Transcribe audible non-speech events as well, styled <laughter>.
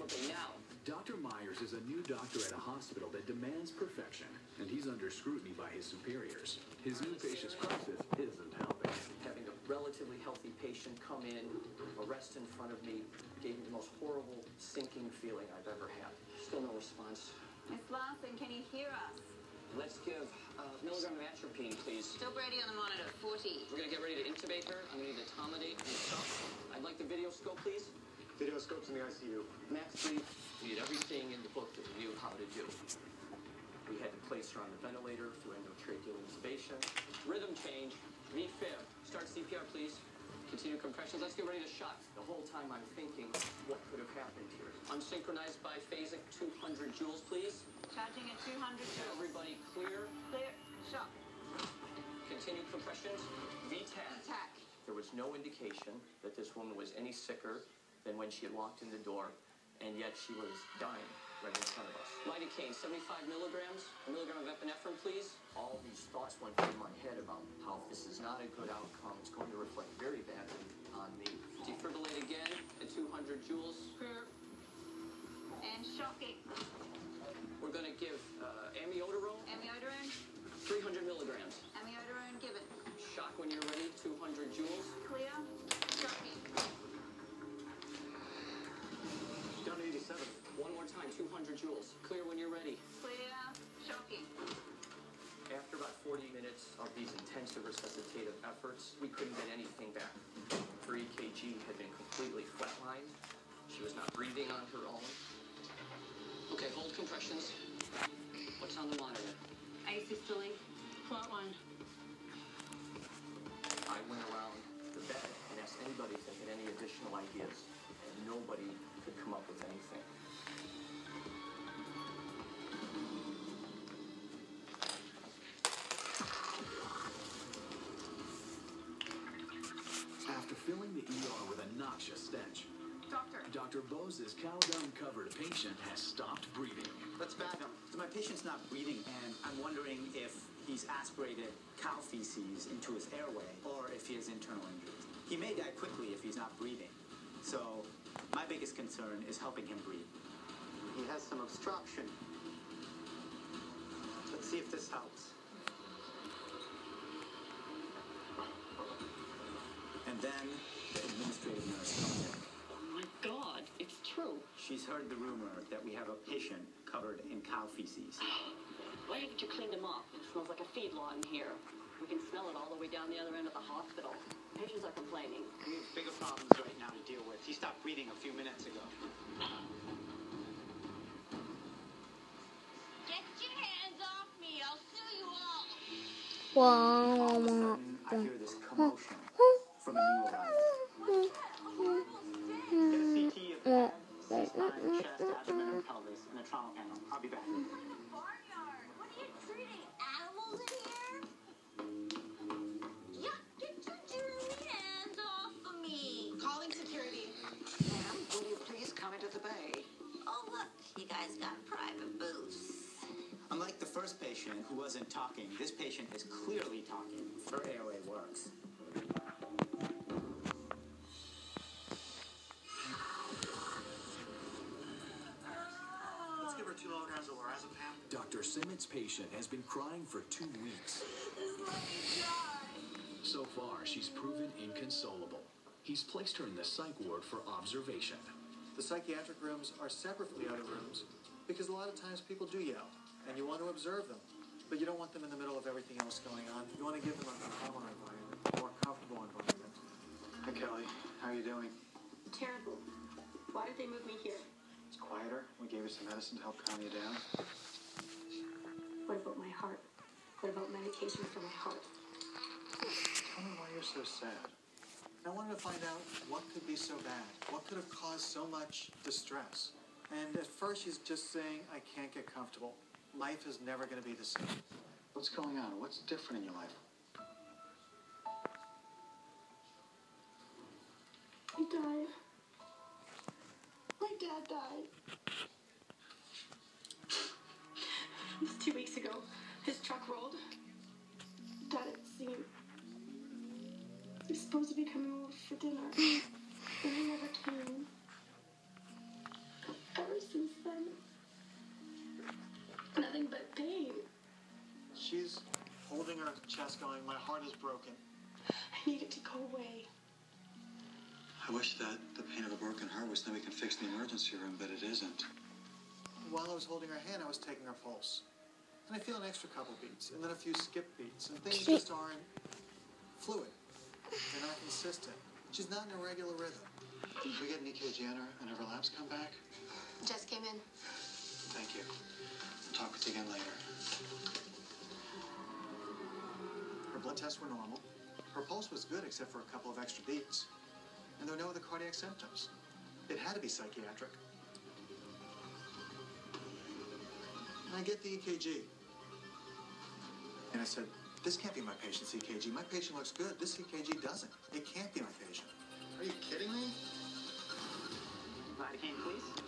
with me now. Dr. Myers is a new doctor at a hospital that demands perfection, and he's under scrutiny by his superiors. His new patient's crisis isn't helping. Having a relatively healthy patient come in, arrest in front of me, gave me the most horrible, sinking feeling I've ever had. Still no response. Miss Larson, can you hear us? Let's give uh, milligram of atropine, please. Still Brady on the monitor, 40. We're gonna get ready to intubate her. I'm gonna need to etomidate and stuff. I'd like the video scope, please. Video scopes in the ICU. We did everything in the book that we knew how to do. We had to place her on the ventilator through endotracheal intubation. Rhythm change. V-fib. Start CPR, please. Continue compressions. Let's get ready to shock. The whole time I'm thinking, what could have happened here? Unsynchronized biphasic, 200 joules, please. Charging at 200 joules. Everybody clear. Clear. Shock. Continue compressions. V-tach. Attack. There was no indication that this woman was any sicker than when she had walked in the door, and yet she was dying right in front of us. Lidocaine, 75 milligrams, a milligram of epinephrine, please. All these thoughts went through my head about how this is not a good outcome, it's going to reflect very badly on me. Defibrillate again at 200 joules. Clear. And shocking. We're going to give uh, amiodarone, Amiodarone. 300 milligrams. Amiodarone given. Shock when you're ready, 200 joules. Clear. Shocking. 40 minutes of these intensive resuscitative efforts, we couldn't get anything back. Her EKG had been completely flatlined. She was not breathing on her own. Okay, hold compressions. What's on the monitor? Asystole. Flatline. Dr. Bose's cowl-down-covered patient has stopped breathing. Let's back up. So my patient's not breathing, and I'm wondering if he's aspirated cow feces into his airway or if he has internal injuries. He may die quickly if he's not breathing. So my biggest concern is helping him breathe. He has some obstruction. Let's see if this helps. And then the administrative nurse comes in. Oh my god, it's true. She's heard the rumor that we have a patient covered in cow feces. Why haven't you cleaned him up? It smells like a feedlot in here. We can smell it all the way down the other end of the hospital. Patients are complaining. We have bigger problems right now to deal with. He stopped breathing a few minutes ago. Get your hands off me. I'll sue you all. All of a sudden, I hear this commotion from a new arrival. Get a CT of the head, chest, abdomen, and pelvis, and a trauma panel. I'll be back. In! Get your hands off of me. Calling security. Ma'am, will you please come into the bay? Oh look, you guys got private booths. Unlike the first patient who wasn't talking, this patient is clearly talking. Her airway works. Dr. Simmett's patient has been crying for two weeks. Just let me die. So far, she's proven inconsolable. He's placed her in the psych ward for observation. The psychiatric rooms are separate from the other rooms because a lot of times people do yell and you want to observe them, but you don't want them in the middle of everything else going on. You want to give them a calmer environment, a more comfortable environment. Hi, Kelly. How are you doing? Terrible. Why did they move me here? It's quieter. We gave you some medicine to help calm you down. What about my heart? What about medication for my heart? Tell me why you're so sad. I wanted to find out what could be so bad. What could have caused so much distress? And at first, she's just saying, I can't get comfortable. Life is never going to be the same. What's going on? What's different in your life? He died. Supposed to be coming over for dinner. <laughs> And he never came. ever since then, nothing but pain. She's holding her chest going, my heart is broken. I need it to go away. I wish that the pain of a broken heart was something we can fix in the emergency room, but it isn't. While I was holding her hand, I was taking her pulse. And I feel an extra couple beats, and then a few skip beats, and things just aren't fluid. They're not consistent. She's not in a regular rhythm. Did we get an EKG on her and her labs come back? Just came in. Thank you. I'll talk with you again later. Her blood tests were normal. Her pulse was good except for a couple of extra beats. And there were no other cardiac symptoms. It had to be psychiatric. And I get the EKG. And I said, this can't be my patient's EKG. My patient looks good. This EKG doesn't. It can't be my patient. Are you kidding me? Lidocaine, please.